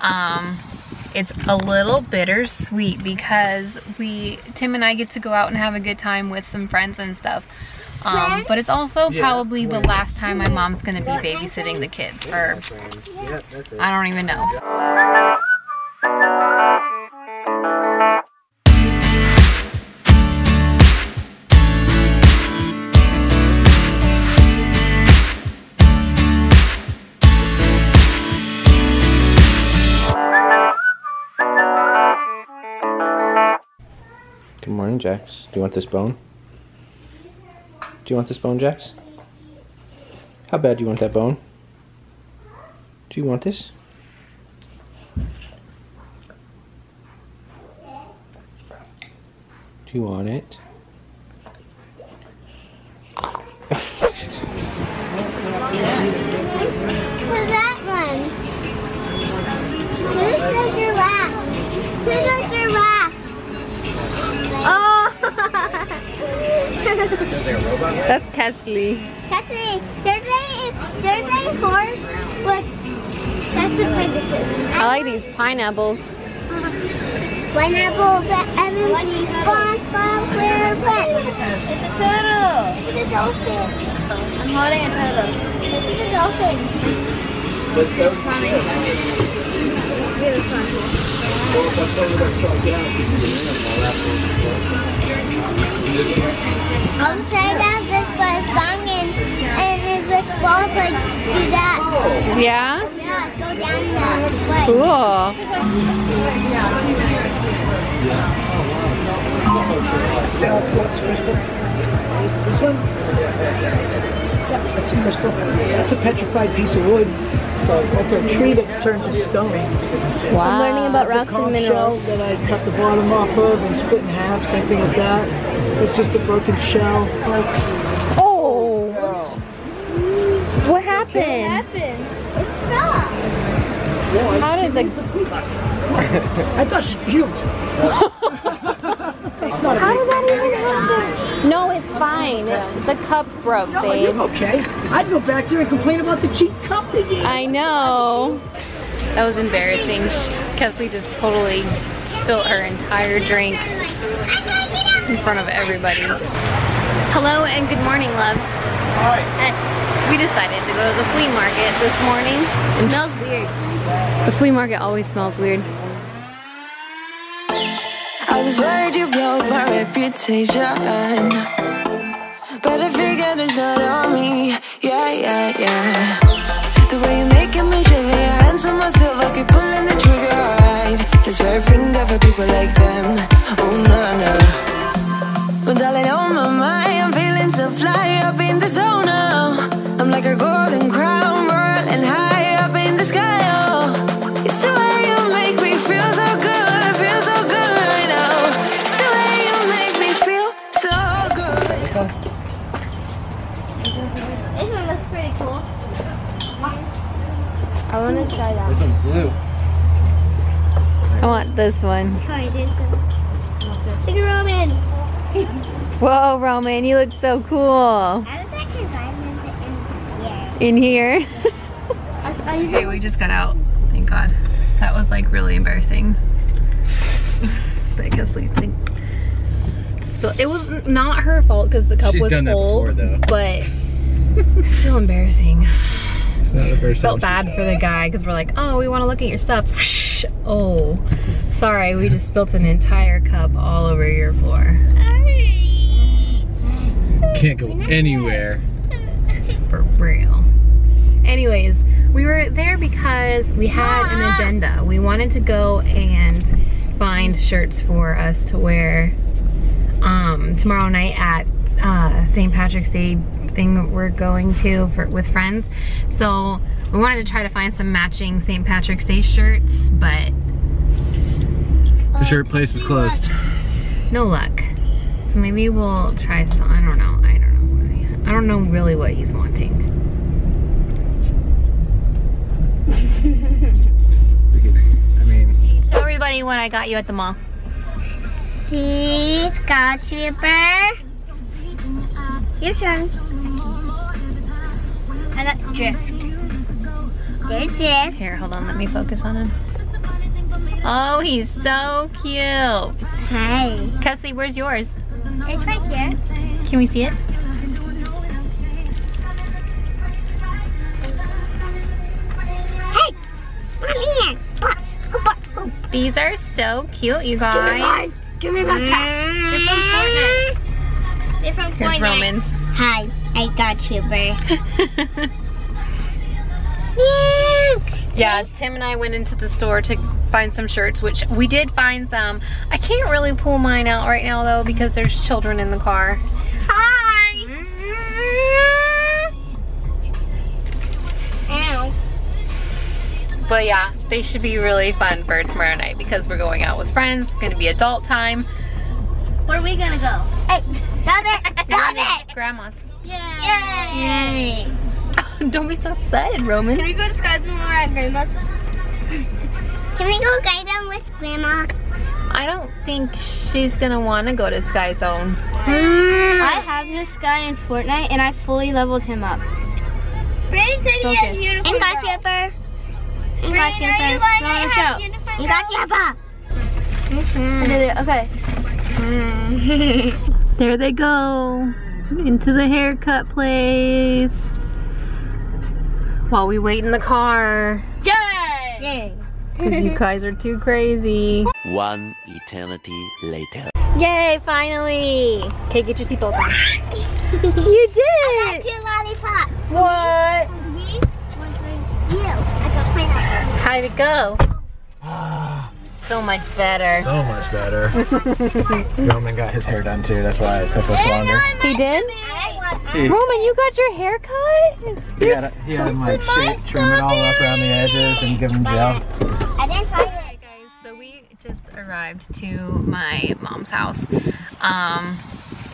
Um, it's a little bittersweet because we, Tim and I get to go out and have a good time with some friends and stuff. Um, but it's also probably the last time my mom's gonna be babysitting the kids for, I don't even know. Jax. Do you want this bone? Do you want this bone, Jax? How bad do you want that bone? Do you want this? Do you want it? That one? The giraffe? That's Kesley. Cassidy, there's a, there's a horse. Look, that's the Pegasus. I like these pineapples. Pineapple, everyone, SpongeBob, SquarePants. It's a turtle. It's a dolphin. I'm holding a turtle. It's a dolphin. Coming. Look at this one. I'll Yeah? Yeah, go down that way. Cool. What's crystal? This one? Yeah, that's a crystal. That's a petrified piece of wood. It's a, it's a tree that's turned to stone. Wow. I'm learning about That's a rocks and minerals. shell that I cut the bottom off of and split in half. Same thing with that. It's just a broken shell. Oh. What happened? happened? It's stopped. How did the I thought she puked. it's not How did that even happen? No, it's fine. The cup broke, No, babe. you're okay. I'd go back there and complain about the cheap cup they gave. I know. That was embarrassing. Kesley just totally spilt her entire drink in front of everybody. Hello and good morning, loves. Uh, We decided to go to the flea market this morning. It smells weird. The flea market always smells weird. I was worried you blow my reputation. But I figured it's not on me. Yeah, yeah, yeah. The way you're making me shiver, your hands on myself, I keep pulling the trigger, alright. Just wear finger for people like them. Oh, no, no. Well, darling, on my mind, I'm feeling so fly I want to try that. This one's blue. I want this one. Sorry, I didn't go. Look at Roman. Whoa, Roman, you look so cool. How does that environment in In here. Okay, we just got out. Thank God. That was like really embarrassing. I guess we think. Spill. It was not her fault because the cup She's was done that full, before, though. but still embarrassing. It's not the first Felt time. bad for the guy because we're like, oh, we want to look at your stuff. oh, sorry, we just spilt an entire cup all over your floor. Can't go anywhere. for real. Anyways, we were there because we had an agenda. We wanted to go and find shirts for us to wear um, tomorrow night at uh, St. Patrick's Day thing we're going to for, with friends. So we wanted to try to find some matching St. Patrick's Day shirts, but The shirt place was closed. no luck. So maybe we'll try some, I don't know, I don't know. I don't know really what he's wanting. We I mean, Show everybody what I got you at the mall. See, Scout Trooper. Your turn. I got drift. There's drift. Here, hold on, let me focus on him. Oh, he's so cute. Hi. Kesley, where's yours? It's right here. Can we see it? Hey! These are so cute, you guys. Give me my cat. They're from mm. Fortnite. They're from Here's Fortnite. Romans. Hi. I got you, Bear. yeah, Tim and I went into the store to find some shirts, which we did find some. I can't really pull mine out right now though because there's children in the car. But yeah, they should be really fun for tomorrow night because we're going out with friends. It's gonna be adult time. Where are we gonna go? Hey, stop it! We're Stop going it! Grandma's. Yay! Yay! Don't be so excited, Roman. Can we go to Sky's when we're at Grandma's? Can we go guide them with Grandma? I don't think she's gonna want to go to Sky Zone. Mm. I have this guy in Fortnite and I fully leveled him up. Brandon said he had unicorn. And got shipper. And got shipper. No, watch out. You got shipper. I did it. Okay. There they go into the haircut place. While we wait in the car, Yay! Yay! because you guys are too crazy. One eternity later. Yay, finally! Okay, get your seatbelt on. you did! I You got did! two lollipops. What? One for me, one for you. I got pineapple. How did it go? So much better. So much better. Roman got his hair done too. That's why it took us longer. He did? He, Roman, you got your hair cut? he had, he had him like shape, trim it all up around the edges and give him gel. I didn't try it. Guys, so we just arrived to my mom's house. Um,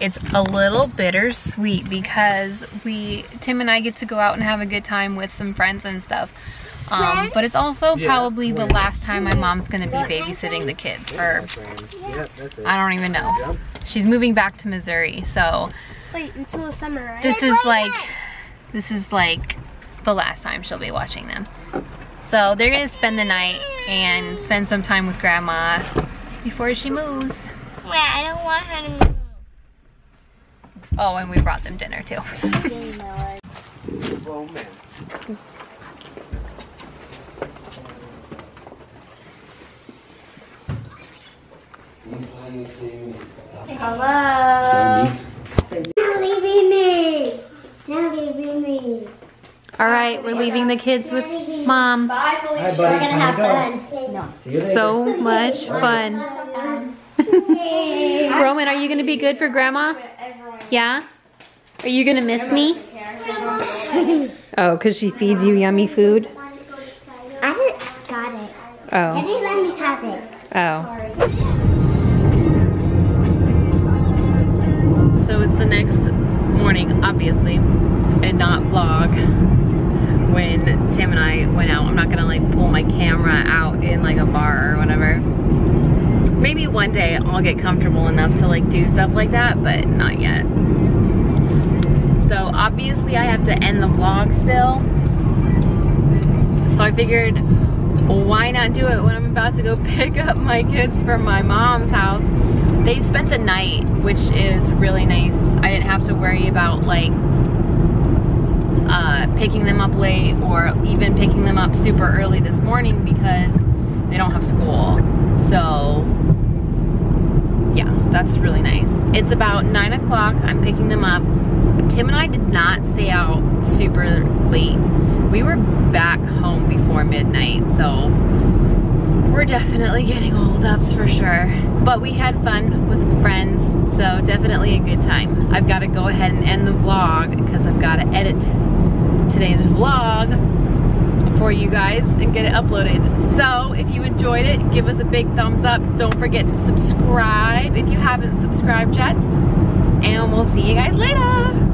it's a little bittersweet because we, Tim and I get to go out and have a good time with some friends and stuff. Um, but it's also Yeah. probably the last time my mom's gonna be babysitting the kids for, Yep, that's it. I don't even know. She's moving back to Missouri, so Wait until the summer, right? this is like, this is like the last time she'll be watching them. So they're gonna spend the night and spend some time with grandma before she moves. Wait, I don't want her to move. Oh, and we brought them dinner too. Roman. Hello. Not leaving me. Not leaving me. All right, we're leaving the kids with mom. Hi, buddy. We're gonna have to go. fun. See you later. So much fun. Roman, are you gonna be good for grandma? Yeah? Are you gonna miss me? Oh, because she feeds you yummy food? I just got it. Oh, Can you let me have it? oh. The next morning, obviously, and not vlog when Tim and I went out. I'm not gonna like pull my camera out in like a bar or whatever. Maybe one day I'll get comfortable enough to like do stuff like that, but not yet. So obviously I have to end the vlog still. So I figured, why not do it when I'm about to go pick up my kids from my mom's house. They spent the night, which is really nice. I didn't have to worry about like uh, picking them up late or even picking them up super early this morning because they don't have school. So yeah, that's really nice. It's about nine o'clock. I'm picking them up. Tim and I did not stay out super late. We were back home before midnight, so we're definitely getting old, that's for sure. But we had fun with friends, so definitely a good time. I've got to go ahead and end the vlog because I've got to edit today's vlog for you guys and get it uploaded. So if you enjoyed it, give us a big thumbs up. Don't forget to subscribe if you haven't subscribed yet. And we'll see you guys later.